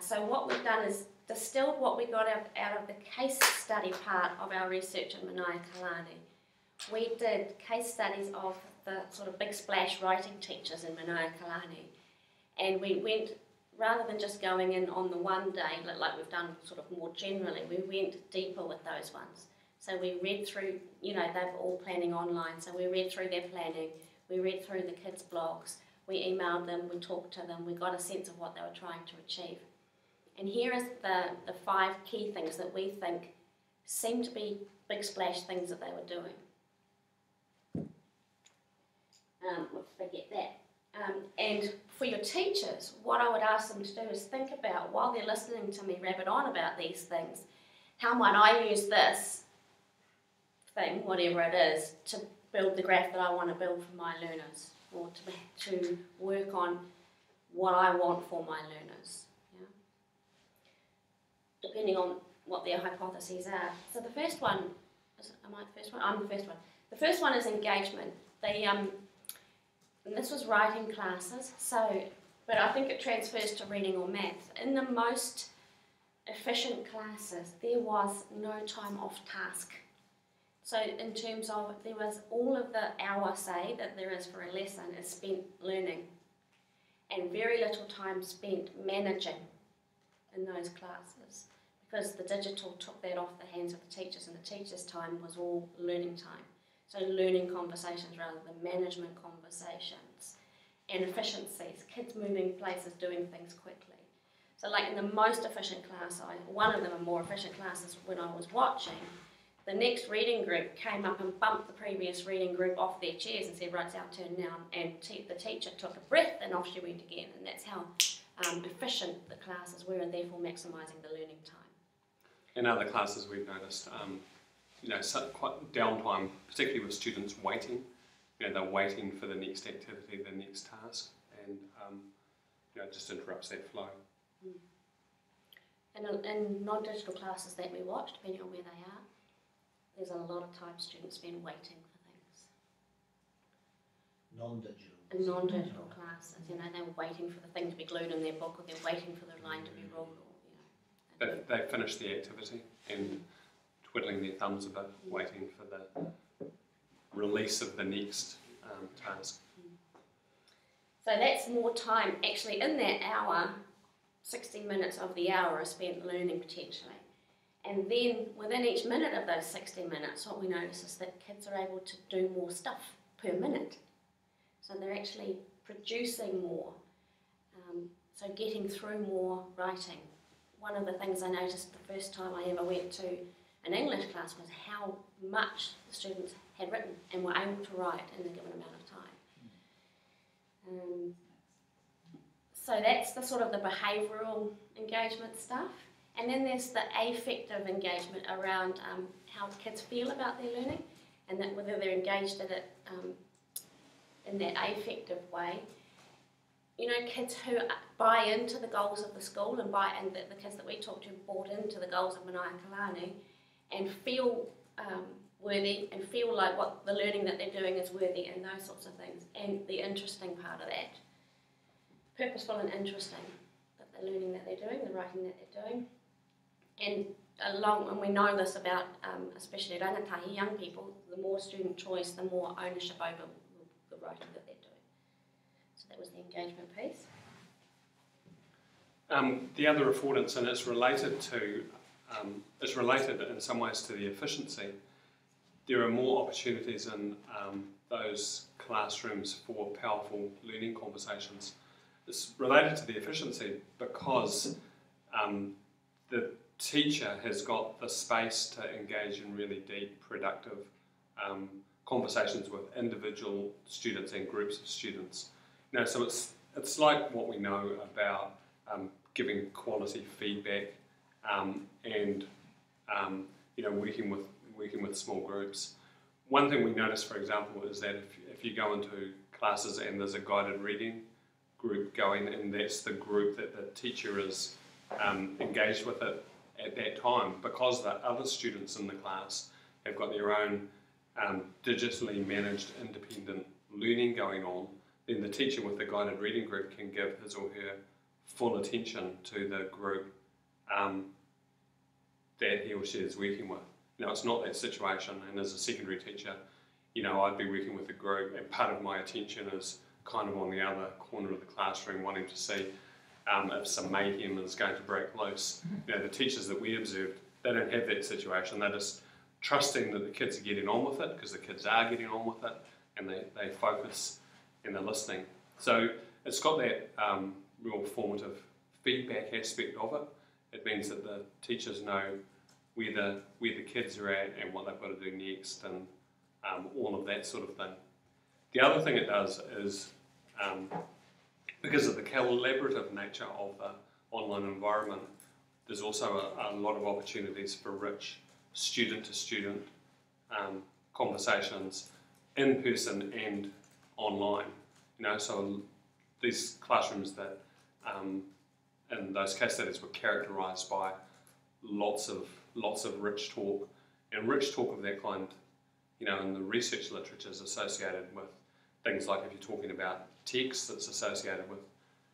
So what we've done is distilled what we got out, out of the case study part of our research in Manaia Kalani. We did case studies of the sort of big splash writing teachers in Manaia Kalani. And we went, rather than just going in on the one day, like we've done sort of more generally, we went deeper with those ones. So we read through, you know, they were all planning online, so we read through their planning, we read through the kids' blogs, we emailed them, we talked to them, we got a sense of what they were trying to achieve. And here is the, the five key things that we think seem to be big splash things that they were doing. Um, forget that. Um, and for your teachers, what I would ask them to do is think about, while they're listening to me rabbit on about these things, how might I use this thing, whatever it is, to build the graph that I want to build for my learners, or to, to work on what I want for my learners, yeah? Depending on what their hypotheses are. So the first one, is, am I the first one? I'm the first one. The first one is engagement. They, um, this was writing classes, so, but I think it transfers to reading or math. In the most efficient classes, there was no time off task. So in terms of, there was all of the hour, say, that there is for a lesson is spent learning and very little time spent managing in those classes because the digital took that off the hands of the teachers and the teachers' time was all learning time. So learning conversations rather than management conversations and efficiencies, kids moving places, doing things quickly. So like in the most efficient class, I, one of the more efficient classes when I was watching, the next reading group came up and bumped the previous reading group off their chairs and said, right, it's our turn now. And te the teacher took a breath and off she went again. And that's how um, efficient the classes were and therefore maximising the learning time. In other classes we've noticed um, you know, quite downtime, particularly with students waiting. You know, they're waiting for the next activity, the next task, and um, you know, it just interrupts that flow. Mm. And in non-digital classes that we watch, depending on where they are, there's a lot of time students spend waiting for things. Non-digital. In non-digital classes, you know, they're waiting for the thing to be glued in their book, or they're waiting for the line to be rolled or you know. They, they finish the activity and twiddling their thumbs a bit, waiting for the release of the next um, task. So that's more time actually in that hour, 60 minutes of the hour are spent learning potentially. And then within each minute of those 60 minutes, what we notice is that kids are able to do more stuff per minute. So they're actually producing more, um, so getting through more writing. One of the things I noticed the first time I ever went to an English class was how much the students had written and were able to write in a given amount of time. Um, so that's the sort of the behavioural engagement stuff. And then there's the affective engagement around um, how kids feel about their learning and that whether they're engaged in it um, in that affective way. You know, kids who buy into the goals of the school and buy, and the, the kids that we talked to bought into the goals of Manaia Kalani and feel um, worthy and feel like what the learning that they're doing is worthy and those sorts of things. And the interesting part of that, purposeful and interesting, that the learning that they're doing, the writing that they're doing. And along, and we know this about um, especially rangatahi, young people, the more student choice, the more ownership over writing that they're doing. So that was the engagement piece. Um, the other affordance, and it's related to um, is related in some ways to the efficiency. There are more opportunities in um, those classrooms for powerful learning conversations. It's related to the efficiency because um, the teacher has got the space to engage in really deep, productive um, conversations with individual students and groups of students. Know, so it's it's like what we know about um, giving quality feedback um, and um, you know working with working with small groups. One thing we notice, for example, is that if, if you go into classes and there's a guided reading group going, and that's the group that the teacher is um, engaged with it at that time, because the other students in the class have got their own um, digitally managed independent learning going on, then the teacher with the guided reading group can give his or her full attention to the group um, that he or she is working with. Now, it's not that situation, and as a secondary teacher, you know, I'd be working with a group, and part of my attention is kind of on the other corner of the classroom, wanting to see um, if some mayhem is going to break loose. You know, the teachers that we observed, they don't have that situation. They're just trusting that the kids are getting on with it because the kids are getting on with it, and they, they focus and they're listening. So it's got that um, real formative feedback aspect of it. It means that the teachers know where the where the kids are at and what they've got to do next, and um, all of that sort of thing. The other thing it does is um, because of the collaborative nature of the online environment, there's also a, a lot of opportunities for rich student to student um, conversations in person and online. You know, so these classrooms that um, in those case studies were characterised by lots of lots of rich talk and rich talk of that kind. You know, in the research literature is associated with things like if you're talking about text, that's associated with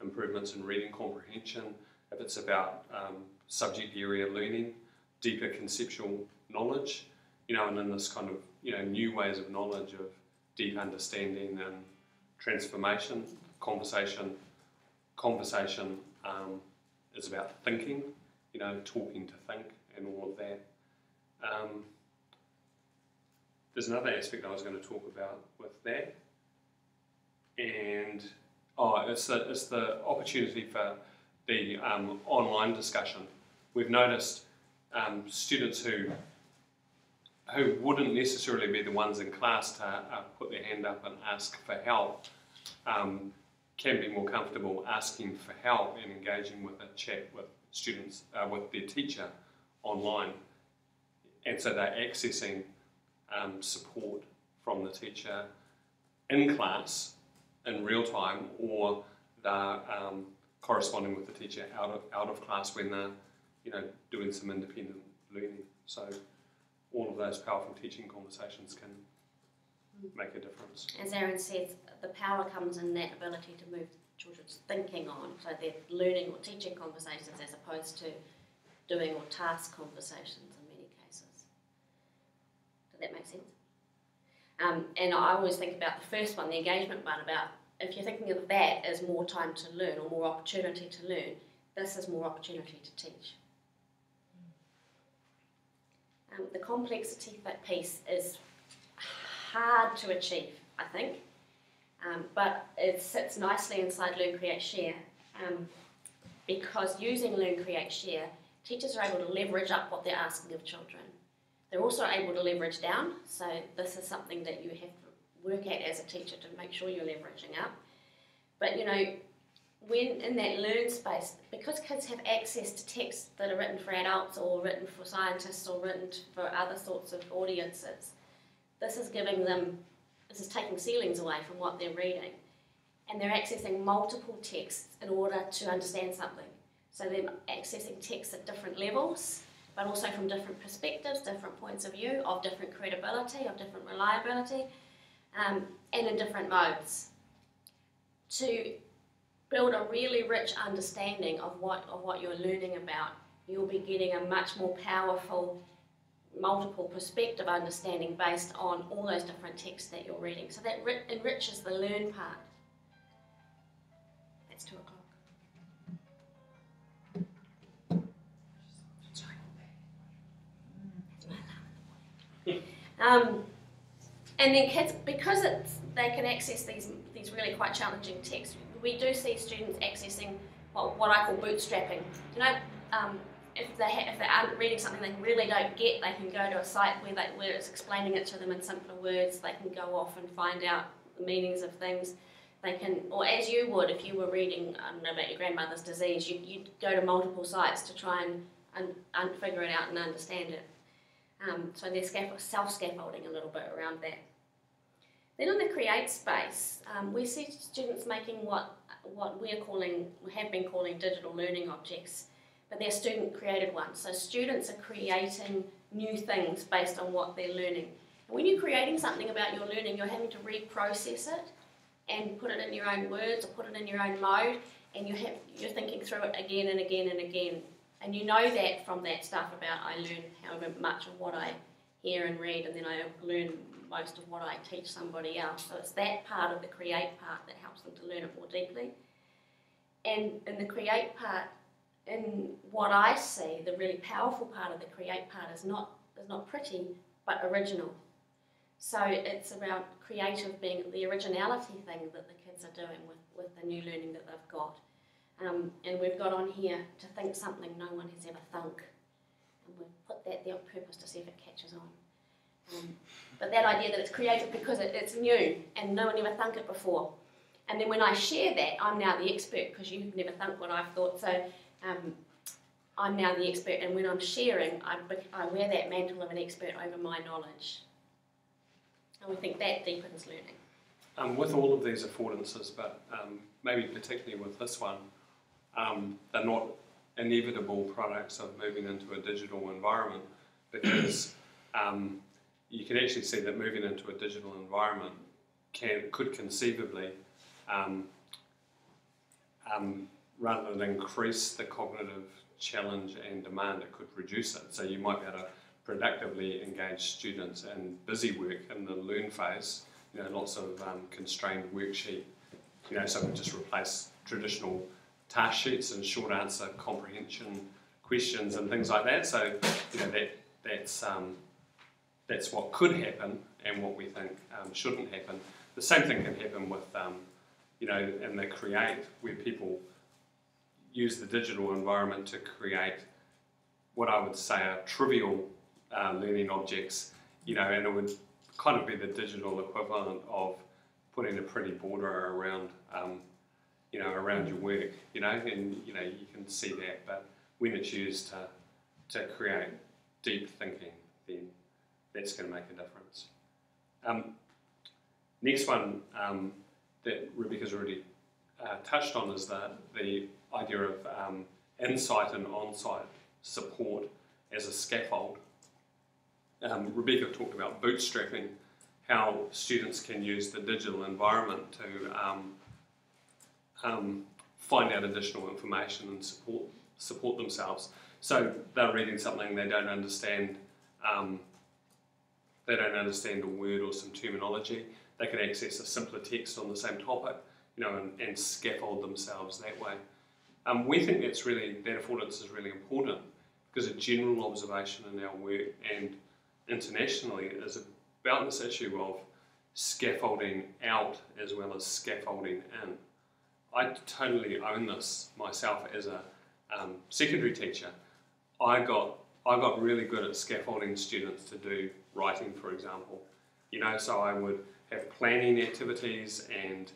improvements in reading comprehension. If it's about um, subject area learning, deeper conceptual knowledge, you know, and in this kind of you know new ways of knowledge of deep understanding and transformation, conversation, conversation um, is about thinking, you know, talking to think and all of that. Um, there's another aspect I was going to talk about with that, and oh, it's the, it's the opportunity for the um, online discussion. We've noticed um, students who who wouldn't necessarily be the ones in class to uh, put their hand up and ask for help um, can be more comfortable asking for help and engaging with a chat with students, uh, with their teacher online. And so they're accessing um, support from the teacher in class in real time or they're um, corresponding with the teacher out of, out of class when they're you know, doing some independent learning. So all of those powerful teaching conversations can make a difference. As Aaron says, the power comes in that ability to move children's thinking on, so they're learning or teaching conversations as opposed to doing or task conversations in many cases. Does that make sense? Um, and I always think about the first one, the engagement one, about if you're thinking of that as more time to learn or more opportunity to learn, this is more opportunity to teach. Um, the complexity that piece is hard to achieve, I think, um, but it sits nicely inside Learn, Create, Share um, because using Learn, Create, Share, teachers are able to leverage up what they're asking of children. They're also able to leverage down, so this is something that you have to work at as a teacher to make sure you're leveraging up. But you know, when in that learn space, because kids have access to texts that are written for adults or written for scientists or written for other sorts of audiences, this is giving them, this is taking ceilings away from what they're reading. And they're accessing multiple texts in order to understand something. So they're accessing texts at different levels, but also from different perspectives, different points of view, of different credibility, of different reliability, um, and in different modes. To build a really rich understanding of what of what you're learning about, you'll be getting a much more powerful multiple perspective understanding based on all those different texts that you're reading. So that enriches the learn part. That's two o'clock. Um, and then kids, because they can access these these really quite challenging texts, we do see students accessing what, what I call bootstrapping. You know, um, if they if they aren't reading something they really don't get, they can go to a site where they, where it's explaining it to them in simpler words. They can go off and find out the meanings of things. They can, or as you would if you were reading, I don't know about your grandmother's disease, you, you'd go to multiple sites to try and, and, and figure it out and understand it. Um, so there's self scaffolding a little bit around that. Then in the create space, um, we see students making what what we're calling, we have been calling digital learning objects, but they're student created ones. So students are creating new things based on what they're learning. And when you're creating something about your learning, you're having to reprocess it and put it in your own words or put it in your own mode. and you have you're thinking through it again and again and again, and you know that from that stuff about I learn however much of what I hear and read, and then I learn most of what I teach somebody else. So it's that part of the create part that helps them to learn it more deeply. And in the create part, in what I see, the really powerful part of the create part is not is not pretty, but original. So it's around creative being the originality thing that the kids are doing with, with the new learning that they've got. Um, and we've got on here to think something no one has ever thunk. And we've put that there on purpose to see if it catches on. But that idea that it's creative because it, it's new and no one ever thunk it before. And then when I share that, I'm now the expert because you've never thunk what I've thought. So um, I'm now the expert, and when I'm sharing, I, I wear that mantle of an expert over my knowledge. And we think that deepens learning. Um, with all of these affordances, but um, maybe particularly with this one, um, they're not inevitable products of moving into a digital environment because um, you can actually see that moving into a digital environment can could conceivably um, um, rather than increase the cognitive challenge and demand, it could reduce it. So you might be able to productively engage students in busy work in the learn phase, you know, lots of um, constrained worksheet, you know, so we just replace traditional task sheets and short answer comprehension questions and things like that. So, you know, that that's um, that's what could happen and what we think um, shouldn't happen. The same thing can happen with, um, you know, in the create where people use the digital environment to create what I would say are trivial uh, learning objects, you know, and it would kind of be the digital equivalent of putting a pretty border around, um, you know, around your work, you know, and you know you can see that. But when it's used to to create deep thinking, then that's going to make a difference. Um, next one um, that Rebecca's already uh, touched on is the the idea of um, insight and on-site support as a scaffold. Um, Rebecca talked about bootstrapping, how students can use the digital environment to um, um, find out additional information and support support themselves. So they're reading something they don't understand. Um, they don't understand a word or some terminology. They can access a simpler text on the same topic, you know, and, and scaffold themselves that way. Um, we think that's really that affordance is really important because a general observation in our work and internationally is about this issue of scaffolding out as well as scaffolding in. I totally own this myself as a um, secondary teacher. I got I got really good at scaffolding students to do writing, for example. You know, so I would have planning activities and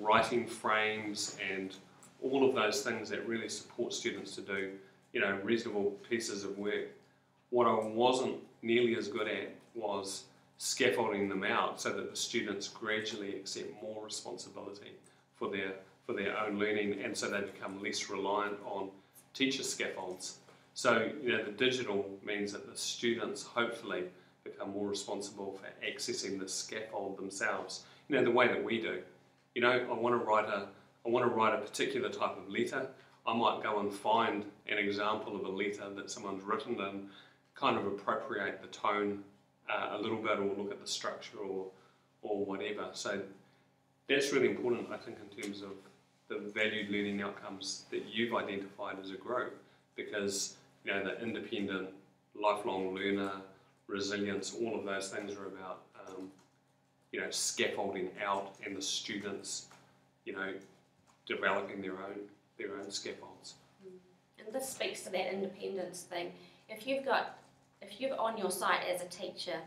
writing frames and all of those things that really support students to do, you know, reasonable pieces of work. What I wasn't nearly as good at was scaffolding them out so that the students gradually accept more responsibility for their for their own learning and so they become less reliant on teacher scaffolds. So, you know, the digital means that the students hopefully become more responsible for accessing the scaffold themselves. You know, the way that we do. You know, I want to write a I want to write a particular type of letter, I might go and find an example of a letter that someone's written and kind of appropriate the tone uh, a little bit or look at the structure or, or whatever. So that's really important, I think, in terms of the valued learning outcomes that you've identified as a group because you know the independent, lifelong learner, resilience, all of those things are about um, you know scaffolding out and the students you know developing their own their own scaffolds. And this speaks to that independence thing. If you've got if you've on your site as a teacher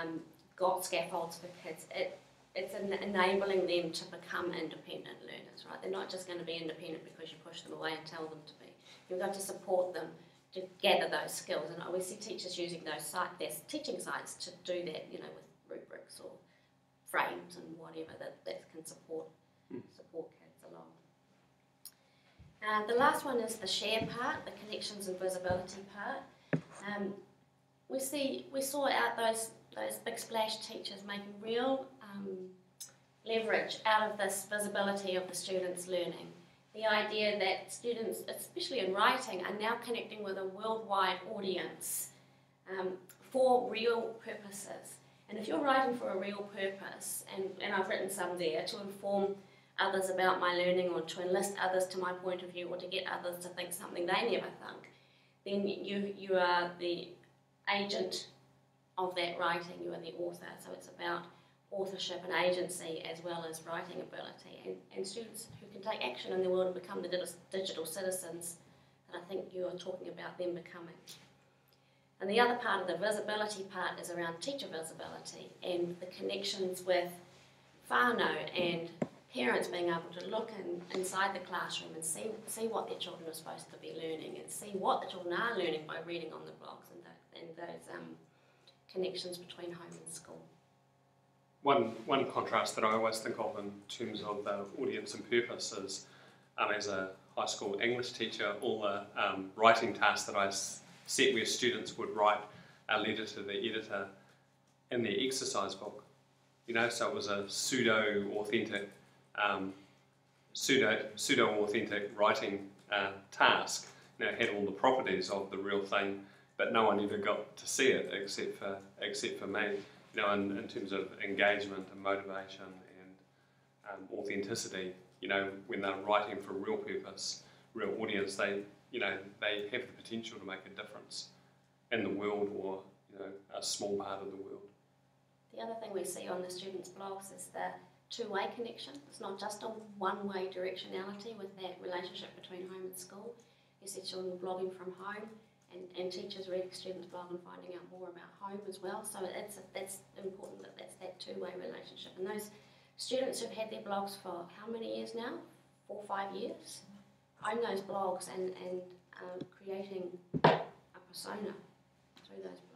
um, got scaffolds for kids, it it's enabling them to become independent learners, right? They're not just going to be independent because you push them away and tell them to be. You've got to support them to gather those skills. And we see teachers using those site, their teaching sites to do that, you know, with rubrics or frames and whatever that, that can support hmm. support kids. along. Uh, the last one is the share part, the connections and visibility part. Um, we see we saw out those those big splash teachers making real um, leverage out of this visibility of the students' learning, the idea that students, especially in writing, are now connecting with a worldwide audience um, for real purposes. And if you're writing for a real purpose, and, and I've written some there to inform others about my learning or to enlist others to my point of view or to get others to think something they never think, then you, you are the agent of that writing, you are the author. So it's about authorship and agency as well as writing ability. And, and students who can take action in the world and become the digital citizens that I think you are talking about them becoming. And the other part of the visibility part is around teacher visibility and the connections with whānau and parents being able to look in, inside the classroom and see, see what their children are supposed to be learning and see what the children are learning by reading on the blogs and, the, and those um, connections between home and school. One, one contrast that I always think of in terms of the audience and purpose is um, as a high school English teacher, all the um, writing tasks that I set where students would write a letter to the editor in their exercise book. You know, so it was a pseudo authentic, um, pseudo pseudo authentic writing uh, task. You know, had all the properties of the real thing, but no one ever got to see it except for except for me. You know, in, in terms of engagement and motivation and um, authenticity. You know, when they're writing for a real purpose, real audience, they you know they have the potential to make a difference in the world or you know a small part of the world. The other thing we see on the students' blogs is the two-way connection. It's not just a one-way directionality with that relationship between home and school. You see children blogging from home and, and teachers reading students' blog and finding out more about home as well. So it's that's important that that's that two-way relationship. And those students who've had their blogs for how many years now? Four, five years? Own those blogs and, and um, creating a persona through those blogs.